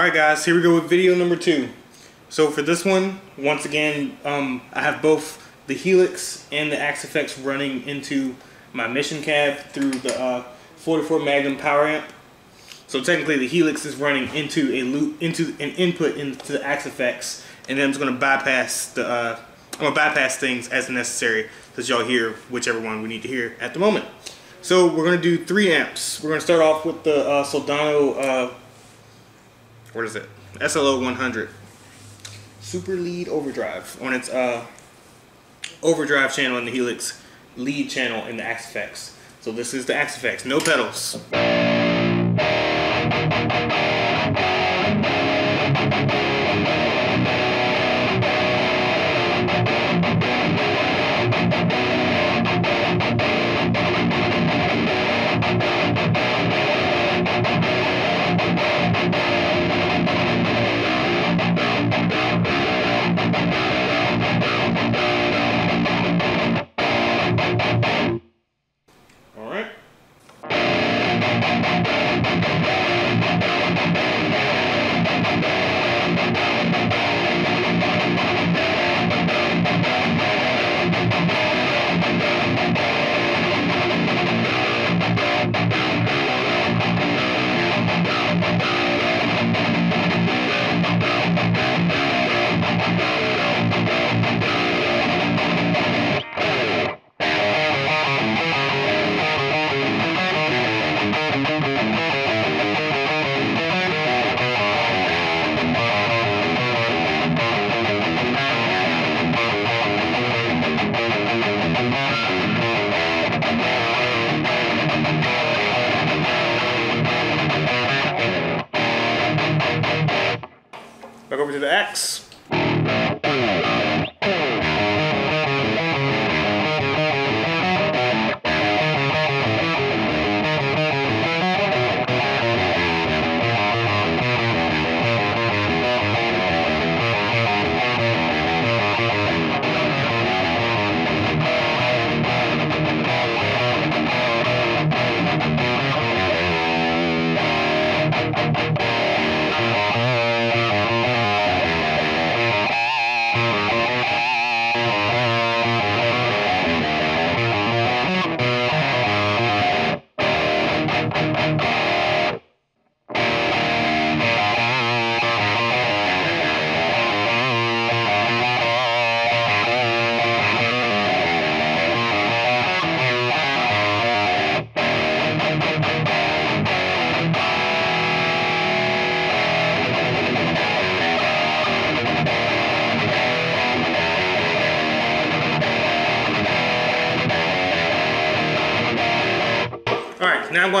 Alright guys, here we go with video number two. So for this one, once again, um, I have both the Helix and the Axe-Fx running into my mission cab through the uh, 44 Magnum power amp. So technically the Helix is running into a loop, into an input into the Axe-Fx, and then I'm just gonna bypass the, uh, I'm gonna bypass things as necessary, because y'all hear whichever one we need to hear at the moment. So we're gonna do three amps. We're gonna start off with the uh, Soldano, uh, what is it? SLO 100. Super lead overdrive on its uh, overdrive channel in the Helix, lead channel in the Axe-Fx. So this is the Axe-Fx, no pedals.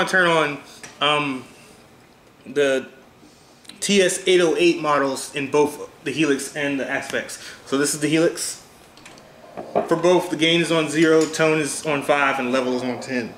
I'm to turn on um, the TS808 models in both the Helix and the Axe-Fx. So this is the Helix. For both, the gain is on 0, tone is on 5, and level is on 10.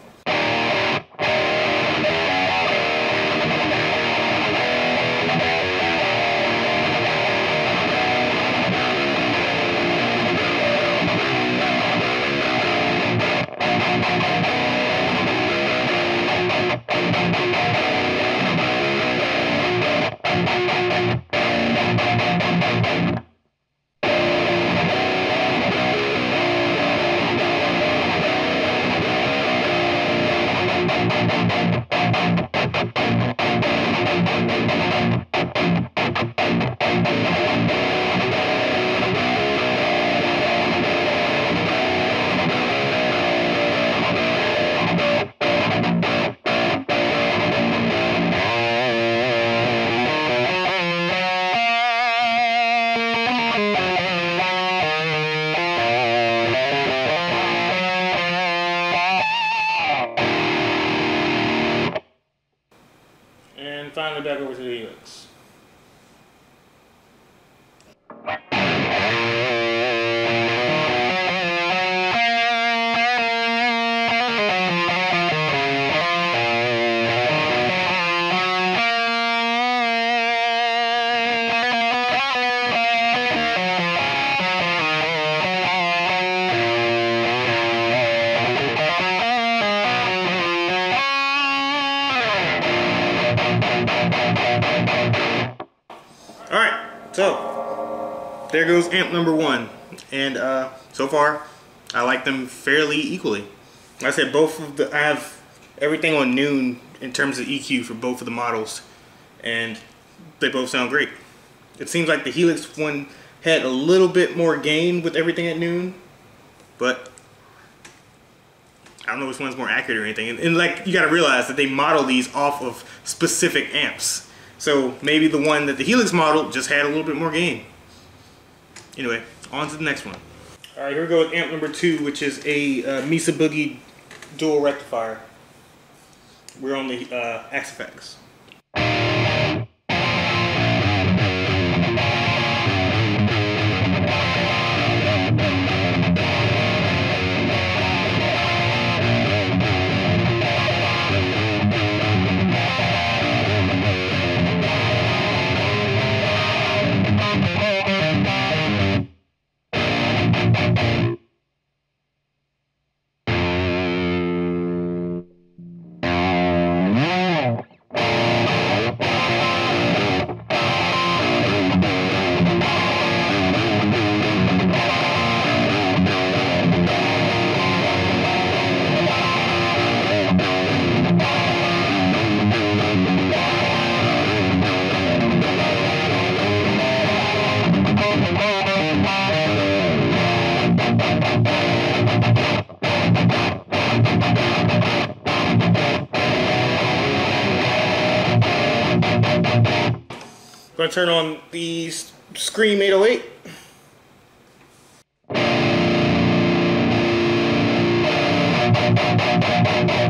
finally back over to the Helix. There goes amp number one. And uh, so far, I like them fairly equally. Like I said, both of the, I have everything on noon in terms of EQ for both of the models. And they both sound great. It seems like the Helix one had a little bit more gain with everything at noon, but I don't know which one's more accurate or anything. And, and like you got to realize that they model these off of specific amps. So maybe the one that the Helix model just had a little bit more gain. Anyway, on to the next one. All right, here we go with amp number two, which is a uh, Mesa Boogie dual rectifier. We're on the uh, Axe-Fx. Gonna turn on the Scream 808. That's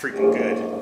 freaking good.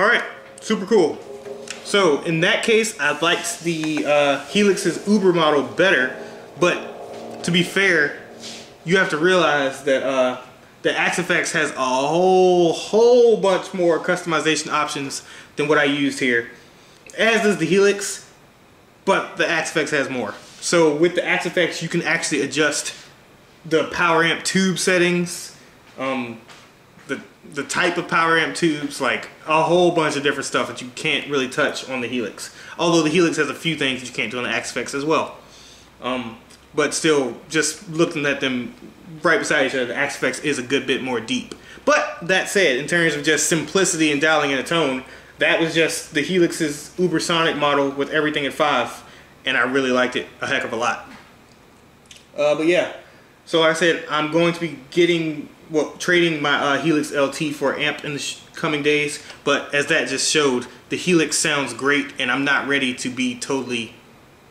All right, super cool. So in that case, I liked the uh, Helix's Uber model better, but to be fair, you have to realize that uh, the Axe-Fx has a whole, whole bunch more customization options than what I used here. As does the Helix, but the Axe-Fx has more. So with the Axe-Fx, you can actually adjust the power amp tube settings, um, the the type of power amp tubes, like a whole bunch of different stuff that you can't really touch on the Helix. Although the Helix has a few things that you can't do on the Axe-Fx as well. Um, but still, just looking at them right beside each other, the Axe-Fx is a good bit more deep. But that said, in terms of just simplicity and dialing in a tone, that was just the Helix's Ubersonic model with everything at 5, and I really liked it a heck of a lot. Uh, but yeah, so like I said, I'm going to be getting, well, trading my uh, Helix LT for amp in the coming days, but as that just showed, the Helix sounds great, and I'm not ready to be totally,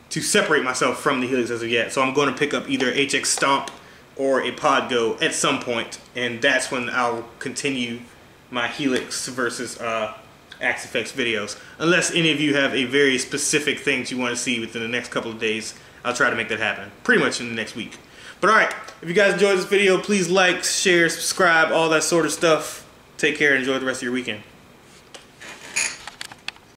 to separate myself from the Helix as of yet. So I'm going to pick up either HX Stomp or a POD Go at some point, and that's when I'll continue my Helix versus uh, Axe-Fx videos. Unless any of you have a very specific thing you want to see within the next couple of days, I'll try to make that happen. Pretty much in the next week. But alright, if you guys enjoyed this video, please like, share, subscribe, all that sort of stuff. Take care and enjoy the rest of your weekend.